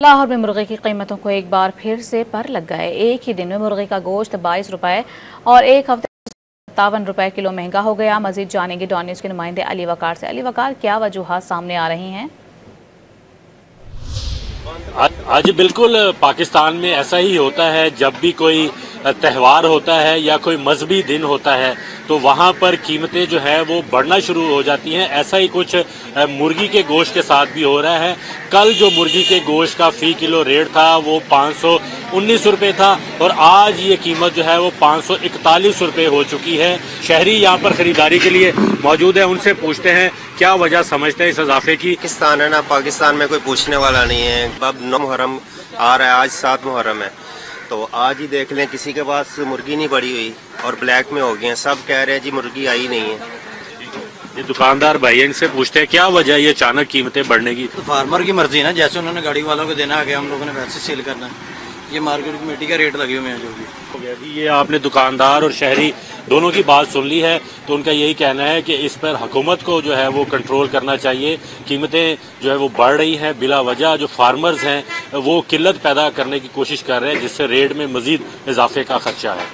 लाहौर में मुर्गे की कीमतों को एक बार फिर से पर लग गए। एक ही दिन में मुर्गे का गोश्त बाईस रुपए और एक हफ़्ते सत्तावन रुपए किलो महँगा हो गया। मजीद जानेंगे डॉन के नुमाइंदे अली वकार से। अली वकार, क्या वजूहत सामने आ रही हैं? आज बिल्कुल पाकिस्तान में ऐसा ही होता है। जब भी कोई त्यौहार होता है या कोई मजहबी दिन होता है तो वहाँ पर कीमतें जो है वो बढ़ना शुरू हो जाती हैं। ऐसा ही कुछ मुर्गी के गोश्त के साथ भी हो रहा है। कल जो मुर्गी के गोश्त का फ़ी किलो रेट था वो पाँच सौ उन्नीस रुपये था और आज ये कीमत जो है वो पाँच सौ इकतालीस रुपये हो चुकी है। शहरी यहाँ पर ख़रीदारी के लिए मौजूद है। उनसे पूछते हैं, क्या वजह समझते हैं इस इजाफे की? पाकिस्तान है ना, पाकिस्तान में कोई पूछने वाला नहीं है। अब नौ मुहर्रम आ रहा है, आज सात मुहर्रम है। तो आज ही देख लें किसी के पास मुर्गी नहीं पड़ी हुई और ब्लैक में हो गए सब कह रहे हैं जी मुर्गी आई नहीं है। ये दुकानदार भाई इनसे पूछते हैं क्या वजह है ये अचानक कीमतें बढ़ने की? तो फार्मर की मर्ज़ी है ना जैसे उन्होंने गाड़ी वालों को देना आ गया हम लोगों ने वैसे सेल करना है। ये मार्केट कमेटी का रेट लगे हुए हैं जो भी। अभी ये आपने दुकानदार और शहरी दोनों की बात सुन ली है तो उनका यही कहना है कि इस पर हुकूमत को जो है वो कंट्रोल करना चाहिए। कीमतें जो है वो बढ़ रही हैं, बिला वजह जो फार्मर्स हैं, वो किल्लत पैदा करने की कोशिश कर रहे हैं, जिससे रेट में मजीद इजाफे का खर्चा है।